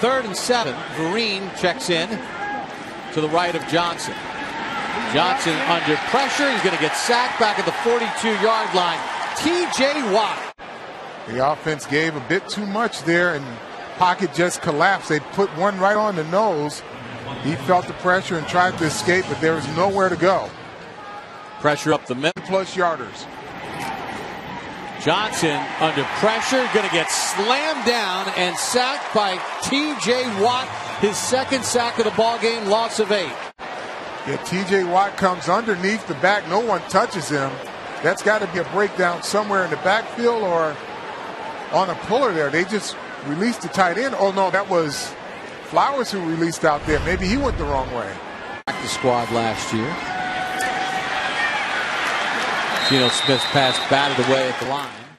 Third and seven. Vereen checks in to the right of Johnson. Johnson under pressure. He's going to get sacked back at the 42 yard line. TJ Watt. The offense gave a bit too much there and pocket just collapsed. They put one right on the nose. He felt the pressure and tried to escape, but there was nowhere to go. Pressure up the middle. Plus yarders. Johnson under pressure, going to get slammed down and sacked by T.J. Watt. His second sack of the ball game, loss of eight. Yeah, T.J. Watt comes underneath the back. No one touches him. That's got to be a breakdown somewhere in the backfield or on a puller there. They just released the tight end. Oh no, that was Flowers who released out there. Maybe he went the wrong way. The squad last year. Geno Smith's pass batted away at the line.